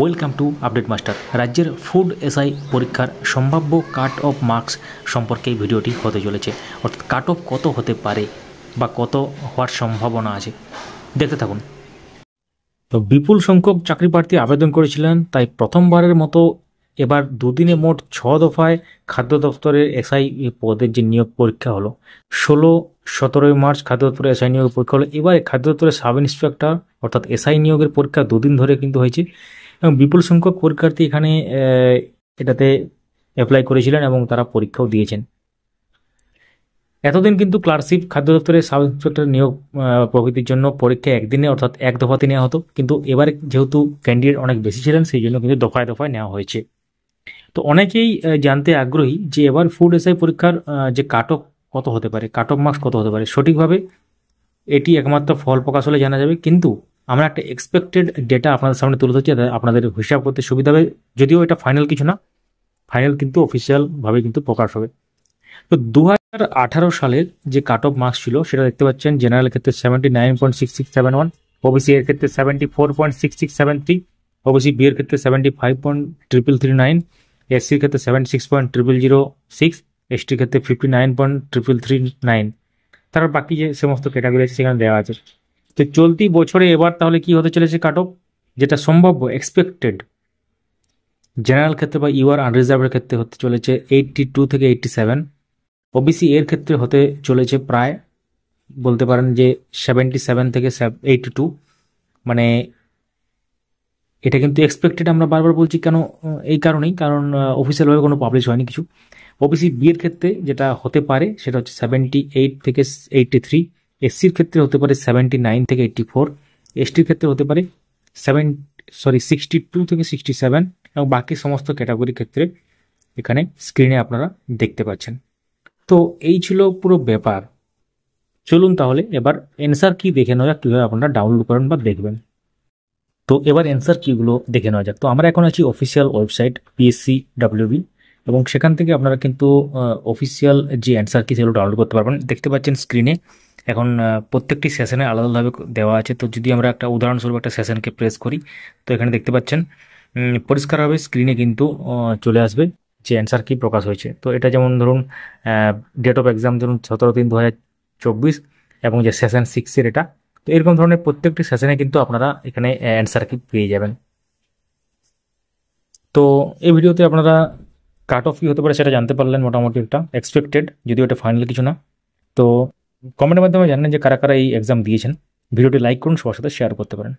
Welcome to update master রাজ্যের food SI পরীক্ষার সম্ভাব্য কাট অফ মার্কস সম্পর্কে এই ভিডিওটি হতে চলেছে। অর্থাৎ কাট অফ কত হতে পারে বা কত হওয়ার সম্ভাবনা আছে? দেখতে থাকুন। তো বিপুল সংখ্যক চাকরি প্রার্থী আবেদন করেছিলেন, তাই প্রথমবারের মতো এবার দুদিনে মোট ছ দফায় খাদ্য দপ্তরের এসআই পদের যে নিয়োগ পরীক্ষা হলো, ষোলো, সতেরোই মার্চ খাদ্য দপ্তরের এসআই নিয়োগের পরীক্ষা হলো। এবারে খাদ্য দপ্তরের সাব ইন্সপেক্টর অর্থাৎ এসআই নিয়োগের পরীক্ষা দুদিন ধরে কিন্তু হয়েছে। এবং বিপুল সংখ্যক পরীক্ষার্থী এখানে এটাতে অ্যাপ্লাই করেছিলেন এবং তারা পরীক্ষাও দিয়েছেন। এতদিন কিন্তু ক্লার্কশিপ, খাদ্য দপ্তরের সাব ইন্সপেক্টর নিয়োগ প্রকৃতির জন্য পরীক্ষা একদিনে, অর্থাৎ এক দফাতে নেওয়া হতো। কিন্তু এবারে যেহেতু ক্যান্ডিডেট অনেক বেশি ছিলেন, সেই জন্য কিন্তু দফায় দফায় নেওয়া হয়েছে। তো অনেকেই জানতে আগ্রহী যে এবার ফুড এসআই পরীক্ষার যে কাট অফ কত হতে পারে কাট অফ মার্কস কত হতে পারে, সঠিকভাবে এটি একমাত্র ফল প্রকাশ হলে জানা যাবে। কিন্তু আমরা একটা এক্সপেক্টেড ডেটা আপনাদের সামনে তুলে ধরছি আপনাদের হিসাব করতে সুবিধা হবে। যদিও এটা ফাইনাল কিছু না ফাইনাল কিন্তু অফিসিয়ালভাবে কিন্তু প্রকাশ হবে। তো দু হাজার আঠারো সালের যে কাট অফ মার্কস ছিল, সেটা দেখতে পাচ্ছেন জেনারেল ক্ষেত্রে seventy nine point six six seven one OBC এর ক্ষেত্রে seventy four point six six seven three OBC B এর ক্ষেত্রে seventy five point triple three nine এসসির ক্ষেত্রে seventy six point triple zero six এসটির ক্ষেত্রে fifty nine point triple three nine তারপর বাকি যে সমস্ত ক্যাটাগরি আছে, সেখানে দেওয়া আছে। তো চলতি বছরে এবার তাহলে কি হতে চলেছে কাট অফ যেটা সম্ভাব্য এক্সপেক্টেড জেনারেল ক্ষেত্রে বা ইউআর আনরিজার্ভের ক্ষেত্রে হতে চলেছে এইটটি টু থেকে এইটটি সেভেন ওবিসি এর ক্ষেত্রে হতে চলেছে প্রায়, বলতে পারেন যে সেভেন্টি সেভেন থেকে এইটটি টু মানে এটা কিন্তু এক্সপেক্টেড আমরা বারবার বলছি কেন এই কারণেই, কারণ অফিসিয়ালভাবে কোনো পাবলিশ হয়নি কিছু। ওবিসি বি এর ক্ষেত্রে যেটা হতে পারে, সেটা হচ্ছে সেভেন্টি এইট থেকে এইটটি থ্রি এসসির ক্ষেত্রে হতে পারে সেভেন্টি নাইন থেকে এইটটি ফোর এসটির ক্ষেত্রে হতে পারে সেভেন সরি সিক্সটি টু থেকে সিক্সটি সেভেন এবং বাকি সমস্ত ক্যাটাগরির ক্ষেত্রে এখানে স্ক্রিনে আপনারা দেখতে পাচ্ছেন। তো এই ছিল পুরো ব্যাপার। চলুন তাহলে এবার অ্যান্সার কি দেখে নেওয়া যাক, কীভাবে আপনারা ডাউনলোড করেন বা দেখবেন। তো এবার অ্যান্সার কিগুলো দেখে নেওয়া যাক। তো আমরা এখন আছি অফিসিয়াল ওয়েবসাইট পিএসসি ডাব্লিউবি এবং সেখান থেকে আপনারা কিন্তু অফিসিয়াল যে অ্যান্সার কি সেগুলো ডাউনলোড করতে পারবেন। দেখতে পাচ্ছেন স্ক্রিনে এখন প্রত্যেকটি সেশনে আলাদাভাবে দেওয়া আছে। তো যদি আমরা একটা উদাহরণস্বরূপ একটা সেশনকে প্রেস করি, তো এখানে দেখতে পাচ্ছেন পরিষ্কারভাবে স্ক্রিনে কিন্তু চলে আসবে যে অ্যান্সার কি প্রকাশ হয়েছে। তো এটা যেমন ধরুন ডেট অফ এক্সাম ধরুন সতেরো তিন দু এবং যে সেশন সিক্সের এটা, তো এরকম ধরনের প্রত্যেকটি সেশনে কিন্তু আপনারা এখানে অ্যান্সার কি পেয়ে যাবেন। তো এই ভিডিওতে আপনারা কাট অফ কি হতে পারে সেটা জানতে পারলেন মোটামুটি একটা এক্সপেক্টেড যদিও এটা ফাইনাল কিছু না। তো কমেন্টের মাধ্যমে জানেন যে কারা কারা এই এক্সাম দিয়েছেন। ভিডিওটি লাইক করুন, সবার সাথে শেয়ার করতে পারেন।